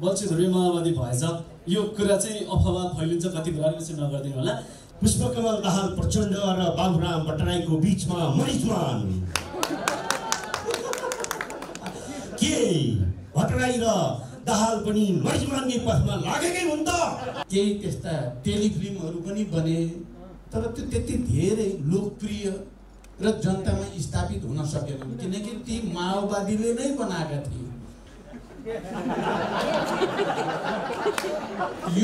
बल्छी धुरी माओवादी भएछ। यो कुरा चाहिँ अफवाह फैलिन्छ कति कुरा अलिकति नगरिदिनु होला। पुष्पकमल दाहाल प्रचण्ड र बाबुराम भट्टराईको बिचमा मरिजमान के? भट्टराई र दाहाल पनि मरिजमानकै पथमा लागेकै हुन् त। केही त्यस्ता टेलिफिल्महरू पनि बने तर त्यो त्यति धेरै लोकप्रिय र जनतामा स्थापित हुन सकेनन्। किनकि ती माओवादीले नै बनाएका थिए। यो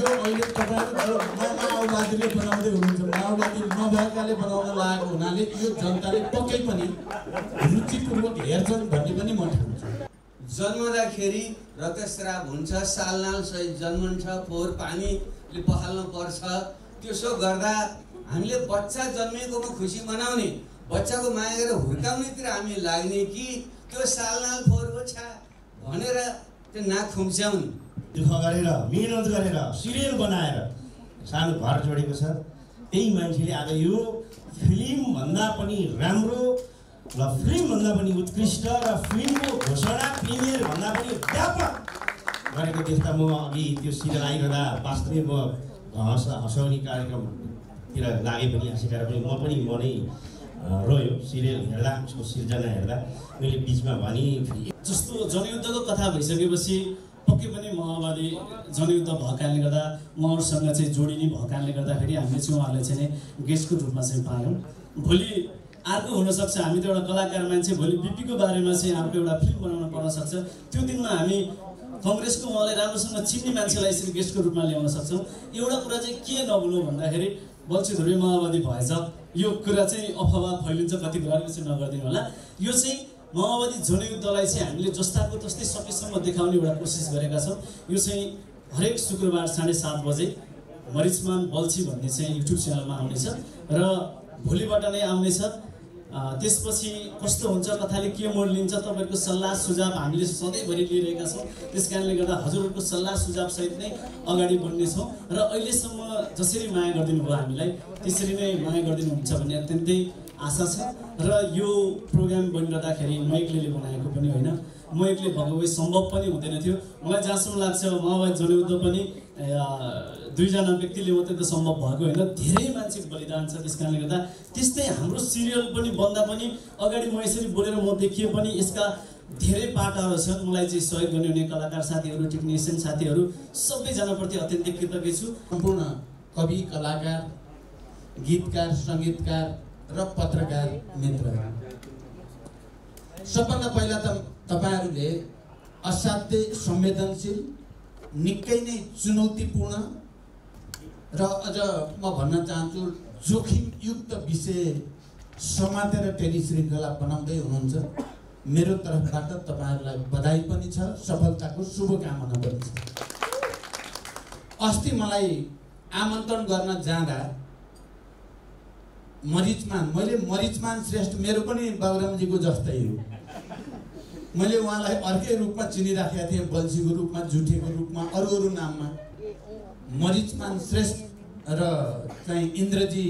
अहिले तपाईँहरू माओवादीले बनाउँदै हुनुहुन्छ। माओवादी नभएकाले बनाउन लागेको हुनाले यो जनताले पक्कै पनि रुचिपूर्वक हेर्छन् भन्ने पनि म ठान्छु जन्मदाखेरि रक्तस्राव हुन्छ सालनाल सहित जन्मन्छ फोहोर पानीले पखाल्नु पर्छ। त्यसो गर्दा हामीले बच्चा जन्मेकोमा खुसी मनाउने बच्चाको माया गरेर हुर्काउनेतिर हामी लाग्ने कि त्यो सालनाल फोहोर हो छा भनेर त्यो नाक खुम्च्याउने। दुःख गरेर मिहिनेत गरेर सिरियल बनाएर सानो घर जोडेको छ। त्यही मान्छेले आज यो फिल्मभन्दा पनि राम्रो र फिल्मभन्दा पनि उत्कृष्ट र फिल्मको घोषणा प्रिमियर भन्दा पनि व्यापक गरेको देख्दा म अघि त्यो सिरियल आइरहँदा वास्तवमै म हँस हँसाउने कार्यक्रमतिर लागे पनि हाँसेर पनि म पनि मनै रोयो सिरियल हेर्दा उसको सिर्जना हेर्दा मैले बिचमा भने जस्तो जनयुद्धको कथा भइसकेपछि पक्कै पनि माओवादी जनयुद्ध भएको कारणले गर्दा उहाँहरूसँग चाहिँ जोडिने भएको कारणले गर्दाखेरि हामीले चाहिँ उहाँहरूलाई चाहिँ गेस्टको रूपमा चाहिँ पायौँ। भोलि अर्को हुनसक्छ हामी त एउटा कलाकार मान्छे भोलि बिपीको बारेमा चाहिँ अर्को एउटा फिल्म बनाउन पर्न सक्छ। त्यो दिनमा हामी कङ्ग्रेसको उहाँलाई राम्रोसँग चिन्ने मान्छेलाई यसरी गेस्टको रूपमा ल्याउन सक्छौँ। एउटा कुरा चाहिँ के नभुल्नु भन्दाखेरि बल्छी धुरी माओवादी भएछ। यो कुरा चाहिँ अफवाह फैलिन्छ कति कुरा अलिकति नगरिदिनु होला। यो चाहिँ माओवादी जनयुद्धलाई चाहिँ हामीले जस्ताको तस्तै सकेसम्म देखाउने एउटा कोसिस गरेका छौँ। यो चाहिँ हरेक शुक्रबार साढे सात बजे मरिचमान बल्छी भन्ने चाहिँ युट्युब च्यानलमा आउनेछ र भोलिबाट नै आउनेछ। त्यसपछि कस्तो हुन्छ कथाले के मोड लिन्छ तपाईँहरूको सल्लाह सुझाव हामीले सधैँभरि लिइरहेका छौँ। त्यस कारणले गर्दा हजुरहरूको सल्लाह सुझाव सहित नै अगाडि बढ्नेछौँ र अहिलेसम्म जसरी माया गरिदिनु भयो हामीलाई त्यसरी नै माया गरिदिनुहुन्छ भन्ने अत्यन्तै आशा छ। र यो प्रोग्राम बनिरहँदाखेरि म एक्लैले बनाएको पनि होइन। म एक्लै भएको भए सम्भव पनि हुँदैन थियो। मलाई जहाँसम्म लाग्छ माओवादी जनयुद्ध पनि दुईजना व्यक्तिले मात्रै त सम्भव भएको होइन धेरै मान्छेको बलिदान छ त्यस कारणले गर्दा त्यस्तै हाम्रो सिरियल पनि बन्दा पनि अगाडि म यसरी बोलेर म देखिए पनि यसका धेरै पाटाहरू छन् मलाई चाहिँ सहयोग गर्ने हुने कलाकार साथीहरू टेक्निसियन साथीहरू सबैजनाप्रति अत्यन्तै कृतज्ञ छु। सम्पूर्ण कवि कलाकार गीतकार सङ्गीतकार र पत्रकार मित्रहरू। सबभन्दा पहिला त तपाईँहरूले असाध्यै संवेदनशील निकै नै चुनौतीपूर्ण र अझ म भन्न चाहन्छु जोखिमयुक्त विषय समातेर टेलिश्रृङ्खला बनाउँदै हुनुहुन्छ। मेरो तर्फबाट तपाईँहरूलाई बधाई पनि छ सफलताको शुभकामना पनि छ। अस्ति मलाई आमन्त्रण गर्न जाँदा मरिचमान मैले मरिचमान श्रेष्ठ मेरो पनि बाबुरामजीको जस्तै हो। मैले उहाँलाई अर्कै रूपमा चिनिराखेका थिएँ बल्छीको रूपमा जुठेको रूपमा अरू अरू नाममा। मरिचमान श्रेष्ठ र चाहिँ इन्द्रजी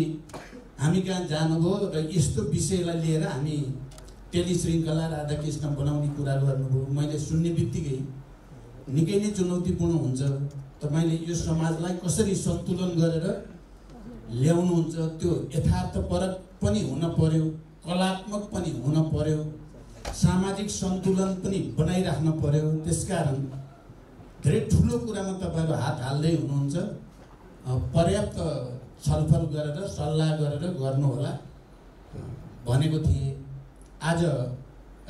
हामी कहाँ जानुभयो र यस्तो विषयलाई लिएर हामी टेलिश्रृङ्खला राधाकृष्ण बनाउने कुरा गर्नुभयो। मैले सुन्ने बित्तिकै निकै नै चुनौतीपूर्ण हुन्छ। तपाईँले यो समाजलाई कसरी सन्तुलन गरेर ल्याउनुहुन्छ त्यो यथार्थपरक पनि हुन पर्यो कलात्मक पनि हुन पर्यो सामाजिक सन्तुलन पनि बनाइराख्न पर्यो। त्यसकारण धेरै ठुलो कुरामा तपाईँहरू हात हाल्दै हुनुहुन्छ। पर्याप्त छलफल गरेर सल्लाह गरेर गर्नुहोला। भनेको थिएँ। आज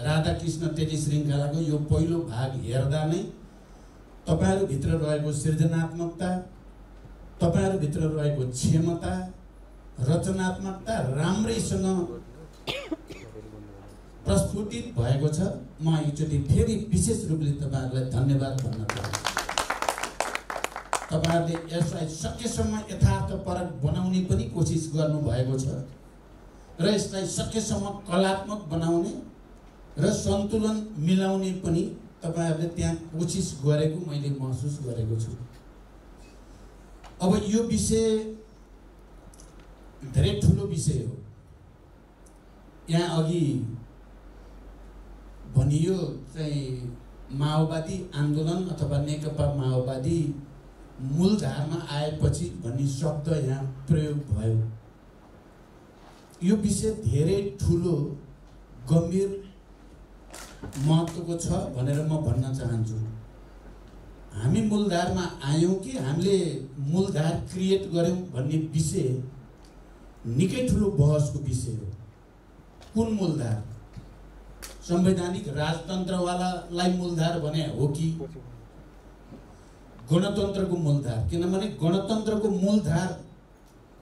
राधाकृष्ण टेलिश्रृङ्खलाको यो पहिलो भाग हेर्दा नै तपाईँहरूभित्र रहेको सृजनात्मकता तपाईँहरूभित्र रहेको क्षमता रचनात्मकता राम्रैसँग प्रस्फुटित भएको छ। म एकचोटि फेरि विशेष रूपले तपाईँहरूलाई धन्यवाद भन्न चाहन्छु। तपाईँहरूले यसलाई सकेसम्म यथार्थपरक बनाउने पनि कोसिस गर्नुभएको छ र यसलाई सकेसम्म कलात्मक बनाउने र सन्तुलन मिलाउने पनि तपाईँहरूले त्यहाँ कोसिस गरेको मैले महसुस गरेको छु। अब यो विषय धेरै ठुलो विषय हो। यहाँ अघि भनियो चाहिँ माओवादी आन्दोलन अथवा नेकपा माओवादी मूलधारमा आएपछि भन्ने शब्द यहाँ प्रयोग भयो। यो विषय धेरै ठुलो गम्भीर महत्त्वको छ भनेर म भन्न चाहन्छु। हामी मूलधारमा आयौँ कि हामीले मूलधार क्रिएट गऱ्यौँ भन्ने विषय निकै ठुलो बहसको विषय हो। कुन मूलधार? संवैधानिक राजतन्त्रवालालाई मूलधार भने हो कि? गणतन्त्रको मूलधार। किनभने गणतन्त्रको मूलधार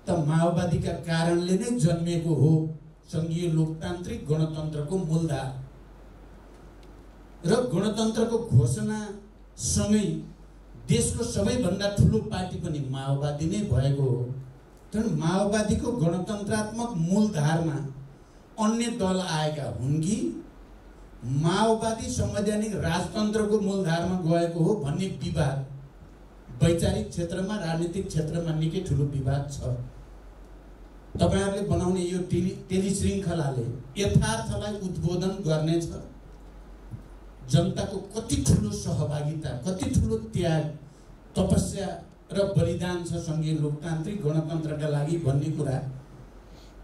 त माओवादीका कारणले नै जन्मिएको हो। सङ्घीय लोकतान्त्रिक गणतन्त्रको मूलधार। र गणतन्त्रको घोषणासँगै देशको सबैभन्दा ठुलो पार्टी पनि माओवादी नै भएको हो। तर माओवादीको गणतन्त्रात्मक मूलधारमा अन्य दल आएका हुन् कि? माओवादी संवैधानिक राजतन्त्रको मूलधारमा गएको हो भन्ने विवाद। वैचारिक क्षेत्रमा राजनीतिक क्षेत्रमा निकै ठुलो विवाद छ। तपाईँहरूले बनाउने यो टेलि टेलिश्रृङ्खलाले यथार्थलाई उद्बोधन गर्नेछ। जनताको कति ठुलो सहभागिता कति ठुलो त्याग तपस्या र बलिदान छ सङ्घीय लोकतान्त्रिक गणतन्त्रका लागि भन्ने कुरा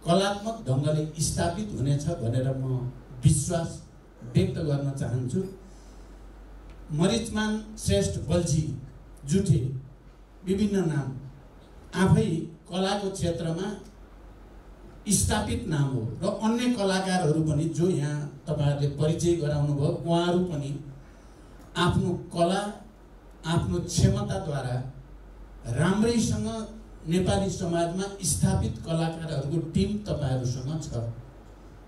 कलात्मक ढङ्गले स्थापित हुनेछ भनेर म विश्वास व्यक्त गर्न चाहन्छु। मरिचमान श्रेष्ठ बल्छी जुठे विभिन्न नाम। आफै कलाको क्षेत्रमा स्थापित नाम हो र अन्य कलाकारहरू पनि जो यहाँ तपाईँहरूले परिचय गराउनु भयो उहाँहरू पनि आफ्नो कला आफ्नो क्षमताद्वारा राम्रैसँग नेपाली समाजमा स्थापित कलाकारहरूको टिम तपाईँहरूसँग छ।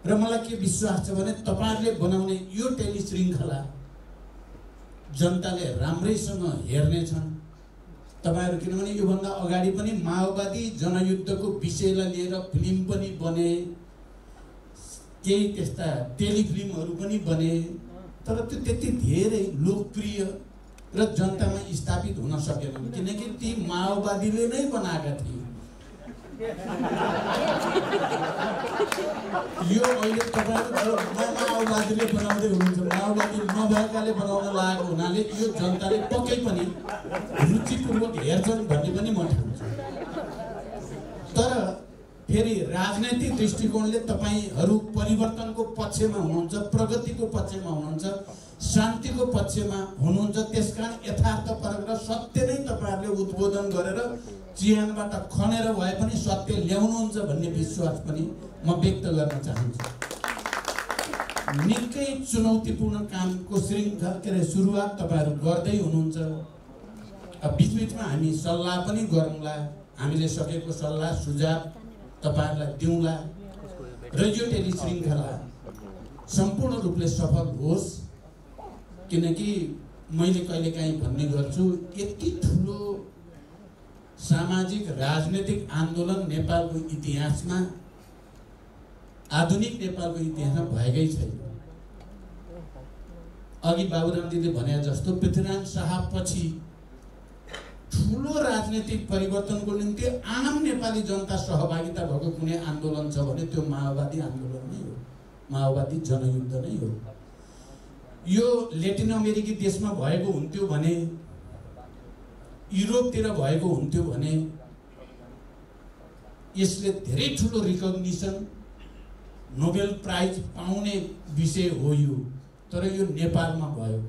र मलाई के विश्वास छ भने तपाईँहरूले बनाउने यो टेलिश्रृङ्खला जनताले राम्रैसँग हेर्नेछन् तपाईँहरू किनभने योभन्दा अगाडि पनि माओवादी जनयुद्धको विषयलाई लिएर फिल्म पनि बने केही त्यस्ता टेलिफिल्महरू पनि बने तर त्यो त्यति धेरै लोकप्रिय र जनतामा स्थापित हुन सकेनन्। किनकि ती माओवादीले नै बनाएका थिए। यो अहिले तपाईँहरू माओवादीले बनाउँदै हुनुहुन्छ। माओवादी नभएकाले बनाउन लागेको हुनाले यो जनताले पक्कै पनि रुचिपूर्वक हेर्छन् भन्ने पनि म ठान्छु तर फेरि राजनैतिक दृष्टिकोणले तपाईँहरू परिवर्तनको पक्षमा हुनुहुन्छ प्रगतिको पक्षमा हुनुहुन्छ शान्तिको पक्षमा हुनुहुन्छ त्यसकारण यथार्थपरक र सत्य नै तपाईँहरूले उद्बोधन गरेर चिहानबाट खनेर भए पनि सत्य ल्याउनुहुन्छ भन्ने विश्वास पनि म व्यक्त गर्न चाहन्छु। निकै चुनौतीपूर्ण कामको श्रृङ्खला के अरे सुरुवात तपाईँहरू गर्दै हुनुहुन्छ। बिचबिचमा हामी सल्लाह पनि गरौँला। हामीले सकेको सल्लाह सुझाव तपाईँहरूलाई दिउँला र यो टेली सम्पूर्ण रूपले सफल होस् किनकि मैले कहिलेकाहीँ भन्ने गर्छु यति ठुलो सामाजिक राजनैतिक आन्दोलन नेपालको इतिहासमा आधुनिक नेपालको इतिहासमा भएकै छैन। अघि बाबुरामजीले भने जस्तो पृथ्वीनारायण शाहपछि ठुलो राजनैतिक परिवर्तनको निम्ति आम नेपाली जनता सहभागिता भएको कुनै आन्दोलन छ भने त्यो माओवादी आन्दोलन नै हो। माओवादी जनयुद्ध नै हो। यो लेटिन अमेरिकी देशमा भएको हुन्थ्यो भने युरोपतिर भएको हुन्थ्यो भने यसले धेरै ठुलो रिकग्निसन नोबेल प्राइज पाउने विषय हो यो तर यो नेपालमा भयो।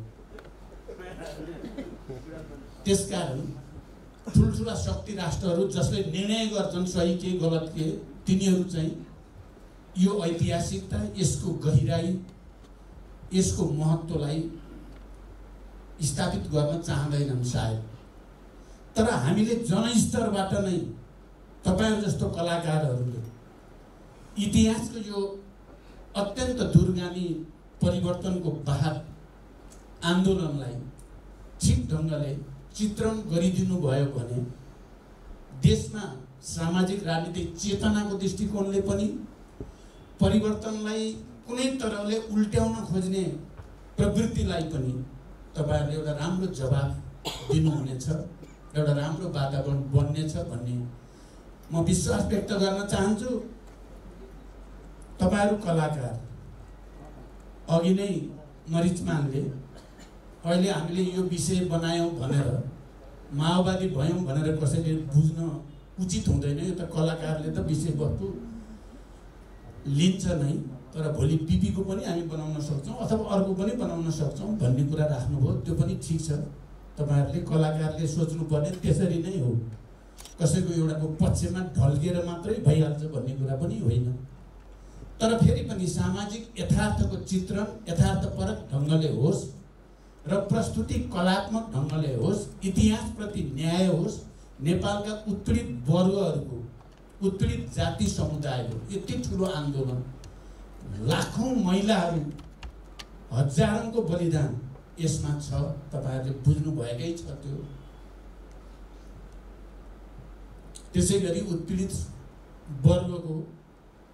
त्यसकारण ठुल्ठुला शक्ति राष्ट्रहरू जसले निर्णय गर्छन् सही के गलत के तिनीहरू चाहिँ यो ऐतिहासिकता यसको गहिराई यसको महत्त्वलाई स्थापित गर्न चाहँदैनन् सायद। तर हामीले जनस्तरबाट नै तपाईँहरू जस्तो कलाकारहरूले इतिहासको यो अत्यन्त दूरगामी परिवर्तनको बाहर आन्दोलनलाई ठिक ढङ्गले चित्रण गरिदिनु भयो भने देशमा सामाजिक राजनीतिक चेतनाको दृष्टिकोणले पनि परिवर्तनलाई कुनै तरहले उल्ट्याउन खोज्ने प्रवृत्तिलाई पनि तपाईँहरूले एउटा राम्रो जवाब दिनुहुनेछ एउटा राम्रो वातावरण बन्नेछ भन्ने म विश्वास व्यक्त गर्न चाहन्छु। तपाईँहरू कलाकार अघि नै मरिचमानले अहिले हामीले यो विषय बनायौँ भनेर माओवादी भयौँ भनेर कसैले बुझ्न उचित हुँदैन। यो त कलाकारले त विषयवस्तु लिन्छ नै तर भोलि बिपीको पनि हामी बनाउन सक्छौँ अथवा अर्को पनि बनाउन सक्छौँ भन्ने कुरा राख्नुभयो। त्यो पनि ठिक छ। तपाईँहरूले कलाकारले सोच्नुपर्ने त्यसरी नै हो। कसैको एउटाको पक्षमा ढल्किएर मात्रै भइहाल्छ भन्ने कुरा पनि होइन। तर फेरि पनि सामाजिक यथार्थको चित्रण यथार्थपरक ढङ्गले होस् र प्रस्तुति कलात्मक ढङ्गले होस् इतिहासप्रति न्याय होस् नेपालका उत्पीडित वर्गहरूको उत्पीडित जाति समुदायको यति ठुलो आन्दोलन लाखौँ महिलाहरू हजारौँको बलिदान यसमा छ तपाईँहरूले बुझ्नुभएकै छ त्यो। त्यसै गरी उत्पीडित वर्गको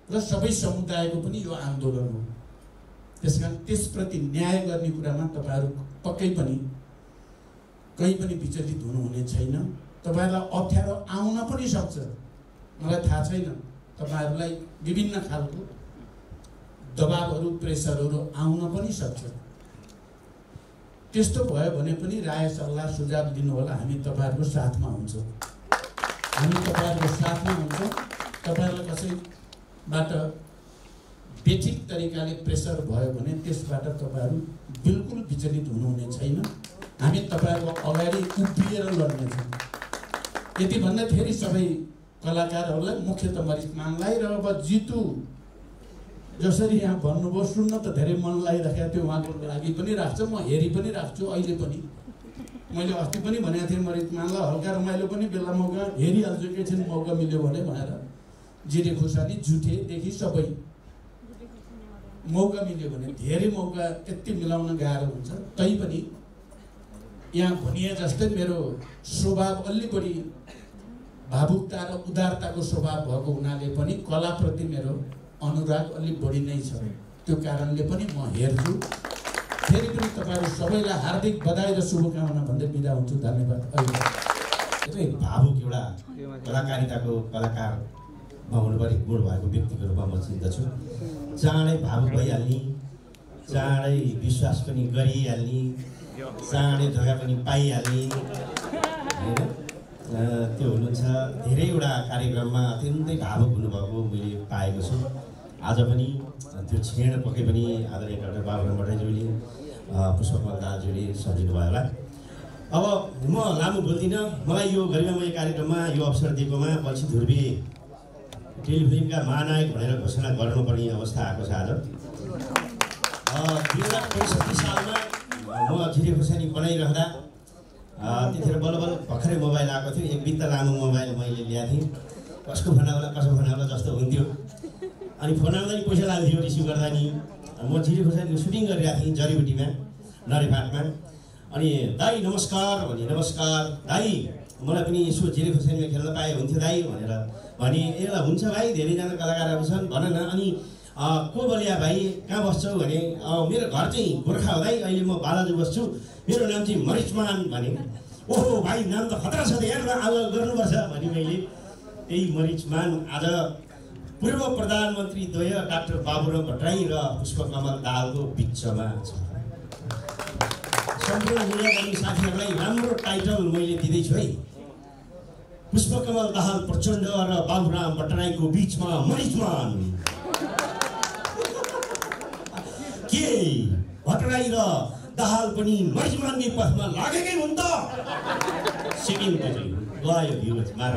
र सबै समुदायको पनि यो आन्दोलन हो। त्यस कारण त्यसप्रति न्याय गर्ने कुरामा तपाईँहरू पक्कै पनि कहीँ पनि विचलित हुनुहुने छैन। तपाईँहरूलाई अप्ठ्यारो आउन पनि सक्छ। मलाई थाहा छैन। तपाईँहरूलाई विभिन्न खालको दबाबहरू प्रेसरहरू आउन पनि सक्छ। त्यस्तो भयो भने पनि राय सल्लाह सुझाव दिनुहोला। हामी तपाईँहरूको साथमा हुन्छौँ। हामी तपाईँहरूको साथमा हुन्छौँ। तपाईँहरूलाई कसैबाट बेठिक तरिकाले प्रेसर भयो भने त्यसबाट तपाईँहरू बिल्कुल विचलित हुनुहुने छैन। हामी तपाईँहरूको अगाडि उभिएर लड्नेछौँ यति भन्दा फेरि सबै कलाकारहरूलाई मुख्यत मरिचमानलाई र अब जितु जसरी यहाँ भन्नुभयो सुन्न त धेरै मन लागिराखेको थियो उहाँको लागि पनि राख्छ म हेरि पनि राख्छु अहिले पनि। मैले अस्ति पनि भनेको थिएँ मरिचमानलाई हल्का रमाइलो पनि बेला मौका हेरिहाल्छु एकैछिन मौका मिल्यो भने भनेर। जिरे खुर्सानी झुठेदेखि सबै। मौका मिल्यो भने धेरै मौका यति मिलाउन गाह्रो हुन्छ। तैपनि यहाँ भनिए जस्तै मेरो स्वभाव अलि बढी भावुकता र उदारताको स्वभाव भएको हुनाले पनि कलाप्रति मेरो अनुराग अलिक बढी नै छ। त्यो कारणले पनि म हेर्छु। फेरि पनि तपाईँहरू सबैलाई हार्दिक बधाई र शुभकामना भन्दै बिदा हुन्छु। धन्यवाद। भावुक एउटा कलाकारिताको कलाकारमा हुनुपर्ने गुण भएको व्यक्तिको रूपमा म चिन्दछु। चाँडै भावुक भइहाल्ने चाँडै विश्वास पनि गरिहाल्ने चाँडै धोका पनि पाइहाल्ने होइन? त्यो हुनुहुन्छ। धेरैवटा कार्यक्रममा अत्यन्तै भावुक हुनुभएको मैले पाएको छु। आज पनि त्यो क्षण पक्कै पनि आदरणीय डाक्टर बाबुराम भट्टराईज्यूले पुष्पकमल दाजुले सम्झिनु भयो होला। अब म लामो बोल्दिनँ। मलाई यो गरिमामय कार्यक्रममा यो अवसर दिएकोमा बल्छी धुर्बे टेलिफिल्मका महानायक भनेर घोषणा गर्नुपर्ने अवस्था आएको छ आज। दुई हजार पैँसठी सालमा म झिरे खुर्सानी बनाइरहँदा त्यतिखेर बल्ल बल्ल भर्खरै मोबाइल आएको थियो एक बित्ता लामो मोबाइल मैले ल्याएको थिएँ। कसको फोन आउला कसको फोन आउला जस्तो हुन्थ्यो। अनि फोन आउँदा नि पैसा लाग्थ्यो रिसिभ गर्दा नि। म झिरे खुर्सानीको सुटिङ गरिरहेको थिएँ जडीबुटीमा नरेफाटमा। अनि दाई नमस्कार भने नमस्कार दाई मलाई पनि यसो झिरे खुर्सानीमा खेल्न पाए हुन्थ्यो दाई भनेर भने ल हुन्छ भाइ धेरैजना कलाकारहरू छन् भन न अनि को बलिया भाइ कहाँ बस्छौ भने "अ, मेरो घर चाहिँ गोर्खा हो दाइ अहिले म बालाजु बस्छु मेरो नाम चाहिँ मरिचमान भने। ओहो भाइ नाम त खतरा छ त यहाँ आलो गर्नुपर्छ भने मैले त्यही मरिचमान आज पूर्व प्रधानमन्त्री द्वय डाक्टर बाबुराम भट्टराई र पुष्पकमल दाहालको बिचमा छ। सम्पूर्ण मिडियाकर्मी साथीहरूलाई राम्रो टाइटल मैले दिँदैछु है। पुष्पकमल दाहाल प्रचण्ड र बाबुराम भट्टराईको बिचमा मरिचमान के? भट्टराई र दाहाल पनि मरिचमानकै पथमा लागेकै हुन् त? गयो मार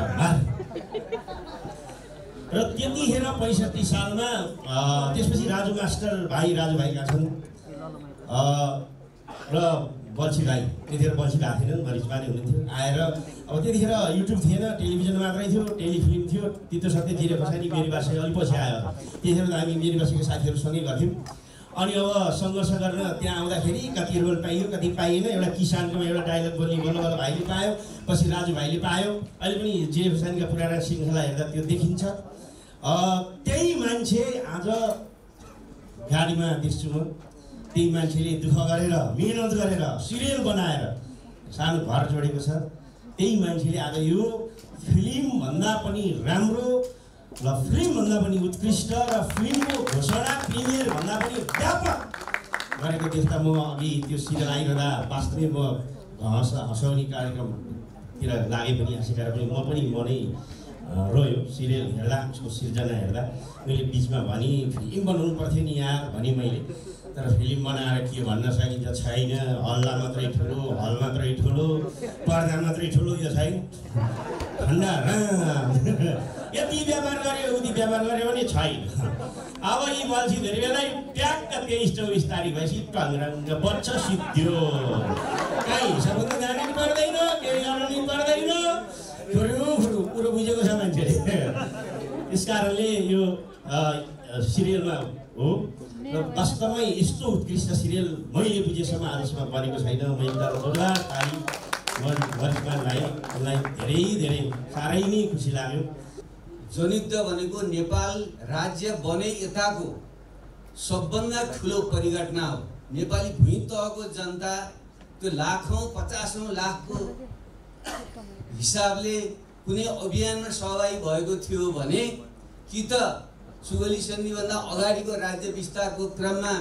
र त्यतिखेर पैँसठी सालमा त्यसपछि राजु मास्टर भाइ राजु भाइका छन् र बल्छी भाइ त्यतिखेर बल्छी भएको थिएन मरिचमाने हुनुहुन्थ्यो। आएर अब त्यतिखेर युट्युब थिएन टेलिभिजन मात्रै थियो टेलिफिल्म थियो तितो सत्य जिरे खोर्सानी मेरी बासी अलिक पछि आयो। त्यतिखेर त हामी मेरी बासीको साथीहरूसँगै गर्थ्यौँ। अनि अब सङ्घर्ष गर्न त्यहाँ आउँदाखेरि कति रोल पाइयो कति पाइएन एउटा किसानको एउटा डायलग बोल्ने बल्ल बल्ल भाइले पायो पछि राजु भाइले पायो। अहिले पनि जे खोर्सानीका पुराना श्रृङ्खला हेर्दा त्यो देखिन्छ। त्यही मान्छे आज गाडीमा देख्छु म। त्यही मान्छेले दुःख गरेर मिहिनेत गरेर सिरियल बनाएर सानो घर जोडेको छ। त्यही मान्छेले आज यो फिल्मभन्दा पनि राम्रो र फिल्मभन्दा पनि उत्कृष्ट र फिल्मको घोषणा प्रिमियर भन्दा पनि व्यापक गरेको देख्दा म अघि त्यो सिरियल आइरहँदा वास्तवमै म हँस हँसाउने कार्यक्रमतिर लागे पनि हाँसेर पनि म पनि मनै रोयो सिरियल हेर्दा उसको सिर्जना हेर्दा। मैले बिचमा भने फिल्म बनाउनु पर्थ्यो नि यहाँ भने मैले। तर फिल्म बनाएर के भन्न सकिन्छ छैन। हल्ला मात्रै ठुलो हल मात्रै ठुलो पर्दा मात्रै ठुलो यो छैन। ठन्डा यति व्यापार गऱ्यो उति व्यापार गऱ्यो भने छैन। अब यी बल्छी धेरै बेलै ट्याक्क तेइस चौबिस तारिक भएपछि टङ्रङ्ग बच्छ सिद्धियो कहीँ जानु नि पर्दैन केही गर्नु नि पर्दैन। फुरु फुरु कुरो बुझेको छ मान्छेले। त्यस कारणले यो सिरियलमा हो र वास्तवमै यस्तो उत्कृष्ट सिरियल मैले बुझेसम्म आजसम्म बनेको छैन मैले त जोरदार ताली मरिचमानलाई उसलाई धेरै धेरै साह्रै नै खुसी लाग्यो जनयुद्ध भनेको नेपाल राज्य बने यताको सबभन्दा ठुलो परिघटना हो नेपाली भुइँ तहको जनता त्यो लाखौँ पचासौँ लाखको हिसाबले कुनै अभियानमा सहभागी भएको थियो भने कि त सुगली सन्धिभन्दा अगाडिको राज्य विस्तारको क्रममा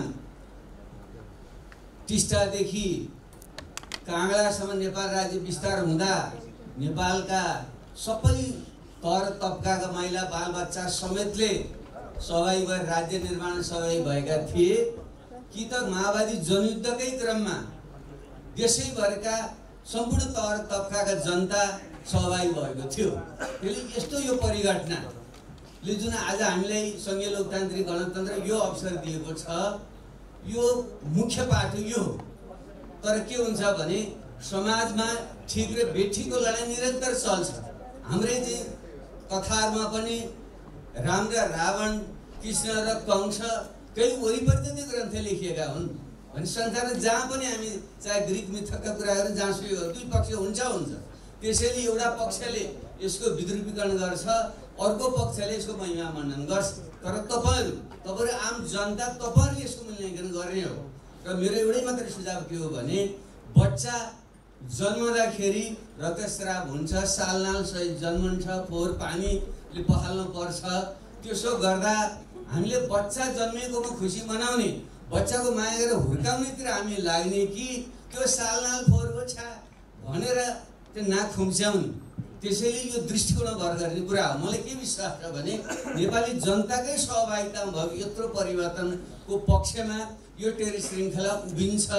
टिस्टादेखि काँगडासम्म नेपाल राज्य विस्तार हुँदा नेपालका सबै तर तबकाका महिला बालबच्चा समेतले सहभागी भएर राज्य निर्माण सहभागी भएका थिए। कि त माओवादी जनयुद्धकै क्रममा देशैभरका सम्पूर्ण तर तबकाका जनता सहभागी भएको थियो। त्यसले यस्तो यो परिघटनाले जुन आज हामीलाई सङ्घीय लोकतान्त्रिक गणतन्त्र यो अवसर दिएको छ यो मुख्य पाटो यो। हो तर के हुन्छ भने समाजमा ठिक र बेठिकको लडाइँ निरन्तर चल्छ। हाम्रै चाहिँ कथाहरूमा पनि राम र रावण कृष्ण र कंस केही वरिपरि त्यो ग्रन्थ लेखिएका हुन्। भने संसारमा जहाँ पनि हामी चाहे ग्रिक मिथकका कुराहरू जहाँसुकै दुई पक्ष हुन्छ हुन्छ। त्यसैले एउटा पक्षले यसको विद्रूपीकरण गर्छ अर्को पक्षले यसको महिमा मण्डन गर्छ। तर तपाईँहरू तपाईँहरू आम जनता तपाईँहरूले यसको मूल्याङ्कन गर्ने हो। र मेरो एउटै मात्रै सुझाव के हो भने बच्चा जन्मदाखेरि रक्तस्राव हुन्छ सालनाल सहित जन्मन्छ फोहोर पानीले पखाल्नु पर्छ। त्यसो गर्दा हामीले बच्चा जन्मिएकोमा खुसी मनाउने बच्चाको माया गरेर हुर्काउनेतिर हामी लाग्ने कि त्यो सालनाल फोहोर हो छा भनेर त्यो नाक खुम्च्याउने त्यसैले यो दृष्टिकोण भर गर्ने कुरा हो। मलाई के विश्वास छ भने नेपाली जनताकै सहभागितामा भएको यत्रो परिवर्तनको पक्षमा यो टेरिस श्रृङ्खला उभिन्छ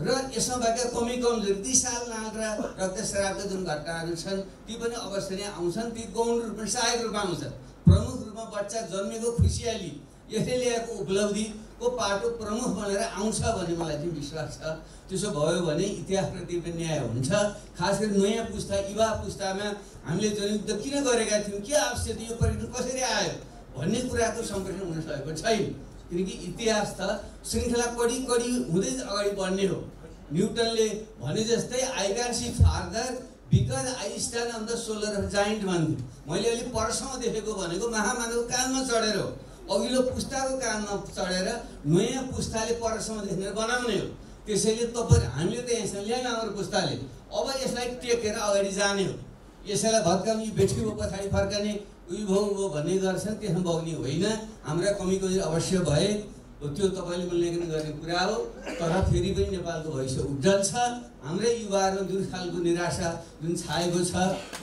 र यसमा भएका कमी कमजोरी ती साल नाल र रक्तस्रावका जुन घटनाहरू छन् ती पनि अवश्य नै आउँछन्। ती गौण रूपमा सहायक रूपमा आउँछन्। प्रमुख रूपमा बच्चा जन्मेको खुसियाली यसले ल्याएको उपलब्धिको पाटो प्रमुख बनेर आउँछ भन्ने मलाई चाहिँ विश्वास छ। त्यसो भयो भने इतिहासप्रति पनि न्याय हुन्छ। खास गरी नयाँ पुस्ता युवा पुस्तामा हामीले जनयुद्ध किन गरेका थियौँ के आवश्यक यो परिवर्तन कसरी आयो भन्ने कुराको सम्प्रेषण हुन सकेको छैन। किनकि इतिहास त श्रृङ्खला कडी कडी हुँदै अगाडि बढ्ने हो। न्युटनले भने जस्तै I can see farther because I stand on the shoulders of giant भन्थ्यो मैले अलिक परसम्म देखेको भनेको महामानवको कानमा चढेर हो। अघिल्लो पुस्ताको कानमा चढेर नयाँ पुस्ताले परसम्म देख्ने बनाउने हो। त्यसैले तपाईँ हामीले त यसलाई ल्याएन हाम्रो पुस्ताले। अब यसलाई टेकेर अगाडि जाने हो। यसैलाई भत्काउने यो बेठीको पछाडि फर्कने उयो भाउ भयो भन्ने गर्छन् त्यसमा बग्ने होइन। हाम्रा कमी कमी अवश्य भए। त्यो तपाईँले मूल्याङ्कन गर्ने कुरा हो। तर फेरि पनि नेपालको भविष्य उज्जवल छ। हाम्रै युवाहरूमा जुन खालको निराशा जुन छाएको छ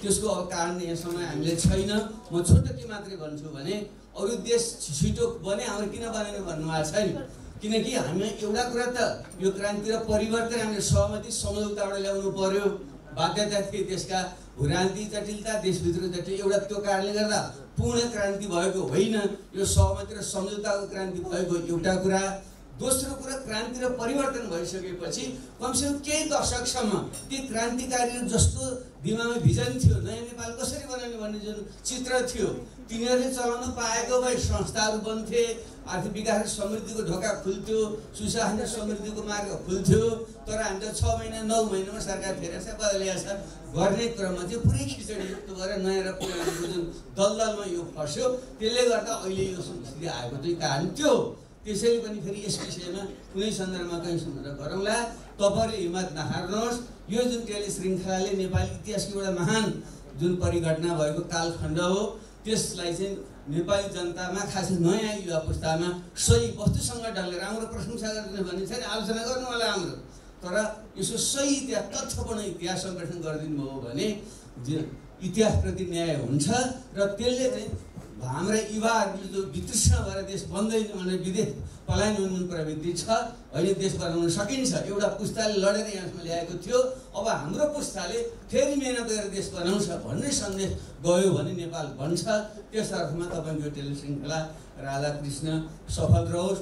त्यसको अब कारण यहाँ समय हामीले छैन। म छोटो के मात्रै भन्छु भने अरू देश छिटो बने हाम्रो किन बनेन भन्नुभएको छैन। किनकि हामी एउटा कुरा त यो क्रान्ति र परिवर्तन हामीले सहमति सम्झौताबाट ल्याउनु पर्यो। बाध्यता थिए त्यसका भूरान्ति जटिलता देशभित्र जटिल एउटा त्यो कारणले गर्दा पूर्ण क्रान्ति भएको होइन। यो सहमति र सम्झौताको क्रान्ति भएको एउटा कुरा। दोस्रो कुरा क्रान्ति र परिवर्तन भइसकेपछि कमसेकम केही दशकसम्म ती क्रान्तिकारीहरू जस्तो दिमागमा भिजन थियो नयाँ नेपाल कसरी बनाउने भन्ने जुन चित्र थियो तिनीहरूले चलाउन पाएको भए संस्थाहरू बन्थे आर्थिक विकास र समृद्धिको ढोका खुल्थ्यो सुशासन र समृद्धिको मार्ग खुल्थ्यो तर हामी त छ महिना नौ महिनामा सरकार फेरि बदलिया छ। गर्ने क्रममा चाहिँ पुरै खिचडी जस्तो गरेर नयाँ र पुरानो जुन दलदलमा यो फस्यो त्यसले गर्दा अहिले यो स्थिति आएको चाहिँ कारण त्यो त्यसैले पनि फेरि यस विषयमा कुनै सन्दर्भमा कहीँ सुनेर गरौँला। तपाईँहरूले हिम्मत नहार्नुहोस्। यो जुन टेली श्रृङ्खलाले नेपाली इतिहासको एउटा महान जुन परिघटना भएको कालखण्ड हो त्यसलाई चाहिँ नेपाली जनतामा खासै नयाँ युवा पुस्तामा सही वस्तुसँग डल्ले राम्रो प्रशंसा गरिदिनु भने छैन आलोचना गर्नु होला हाम्रो। तर यसो सही त्यहाँ तथ्यपूर्ण इतिहास संरक्षण गरिदिनु भयो भने इतिहासप्रति न्याय हुन्छ र त्यसले चाहिँ हाम्रा युवाहरूले जो वितृष्ण भएर देश बन्दैन भने विदेश पलायन हुनु प्रवृत्ति छ अहिले देश बनाउन सकिन्छ। एउटा पुस्ताले लडेर यहाँसम्म ल्याएको थियो। अब हाम्रो पुस्ताले फेरि मिहिनेत गरेर देश बनाउँछ भन्ने सन्देश गयो भने नेपाल बन्छ। त्यस अर्थमा तपाईँको टेलिश्रृङ्खला राधाकृष्ण सफल रहोस्।